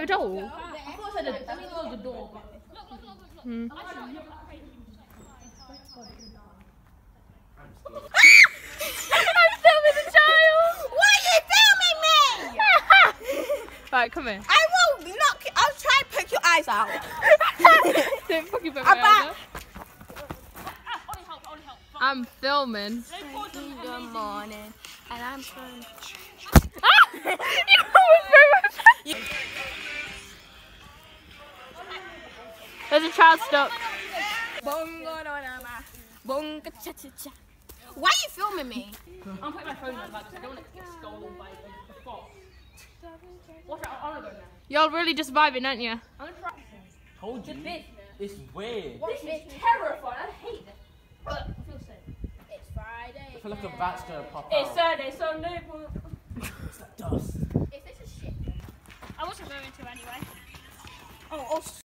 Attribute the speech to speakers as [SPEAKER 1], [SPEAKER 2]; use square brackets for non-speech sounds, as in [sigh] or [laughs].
[SPEAKER 1] the door?
[SPEAKER 2] I thought I said the, I think it was the door.
[SPEAKER 1] Hmm. I'm filming the child.
[SPEAKER 3] Why are you filming me?
[SPEAKER 1] right, come here.
[SPEAKER 3] I will knock. I'll try and poke your eyes out. [laughs]
[SPEAKER 1] Don't fucking put
[SPEAKER 3] I'm
[SPEAKER 1] my
[SPEAKER 3] back.
[SPEAKER 1] eyes up. I'm filming.
[SPEAKER 3] Good morning, and I'm trying.
[SPEAKER 1] There's a child stuck.
[SPEAKER 3] Why are you filming me?
[SPEAKER 2] I'm putting my phone in my bag because I don't want it to get stolen by a fox. Watch out, I want to go now.
[SPEAKER 1] You're really just vibing, aren't you?
[SPEAKER 2] I'm gonna try.
[SPEAKER 4] Told you.
[SPEAKER 2] This,
[SPEAKER 4] It's weird.
[SPEAKER 2] this is terrifying. I hate this. But I feel safe.
[SPEAKER 3] It's Friday.
[SPEAKER 4] I feel like a rat's gonna pop
[SPEAKER 2] It's
[SPEAKER 4] out.
[SPEAKER 2] Saturday, so no.
[SPEAKER 4] It's like dust.
[SPEAKER 3] If this is shit.
[SPEAKER 5] I wasn't going to anyway.
[SPEAKER 3] Oh, oh